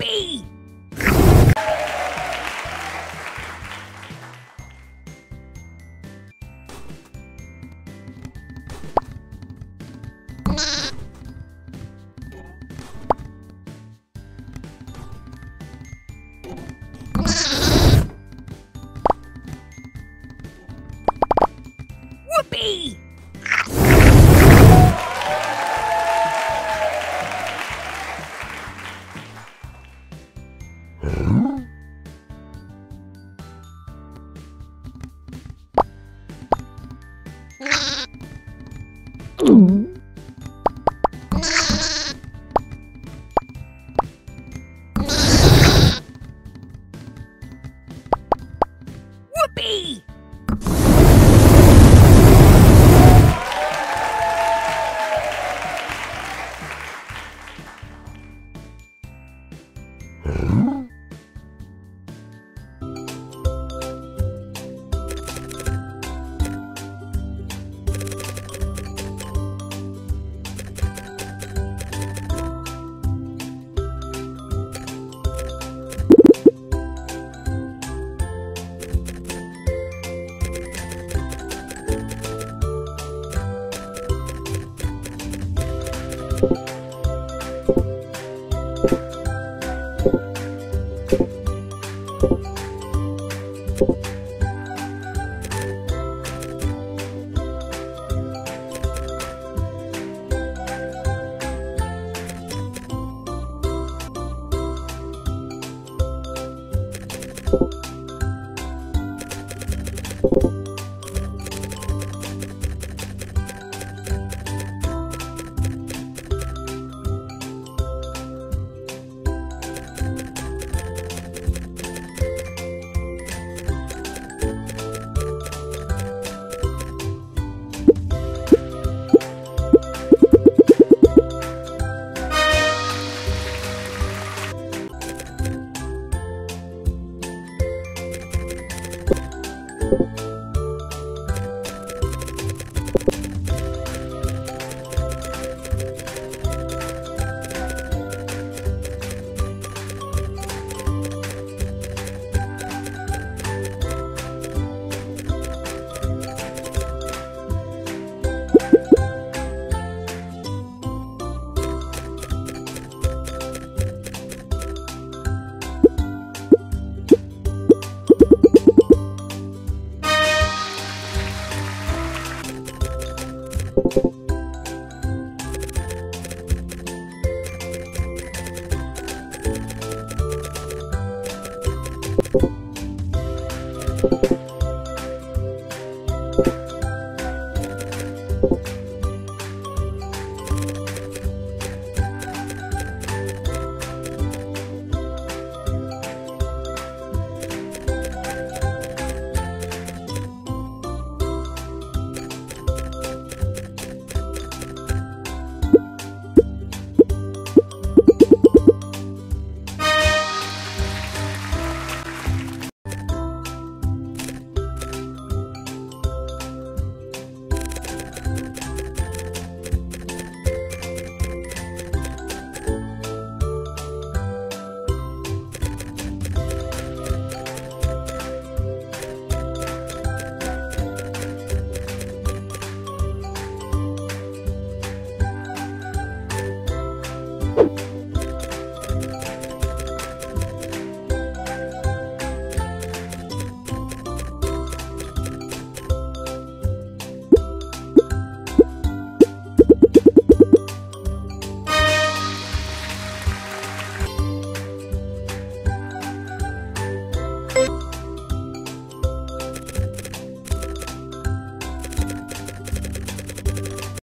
be? Whoopee!